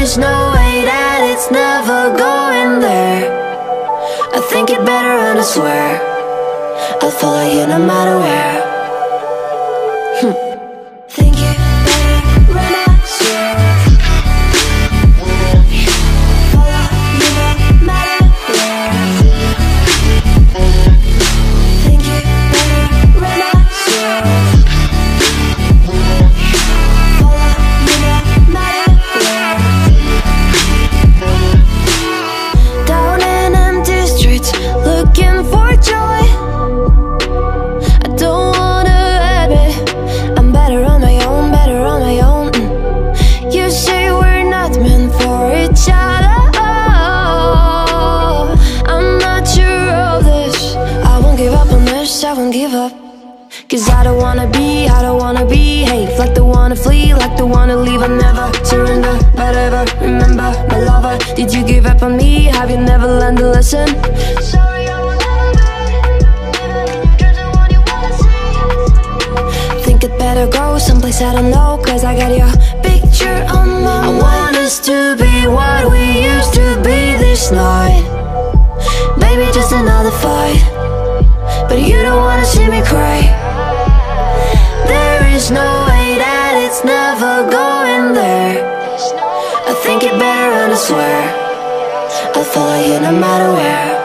There is no way that it's never going there. I think it better and I swear. I'll follow you no matter where Cause I don't wanna be, I don't wanna be, behave Like the one to flee, like the one to leave. I'll never surrender, but ever remember My lover, did you give up on me? Have you never learned a lesson? Sorry, I will never be Even in your dreams, one you wanna Think it better go someplace I don't know Cause I got your picture on my I want us to be what follow you no matter where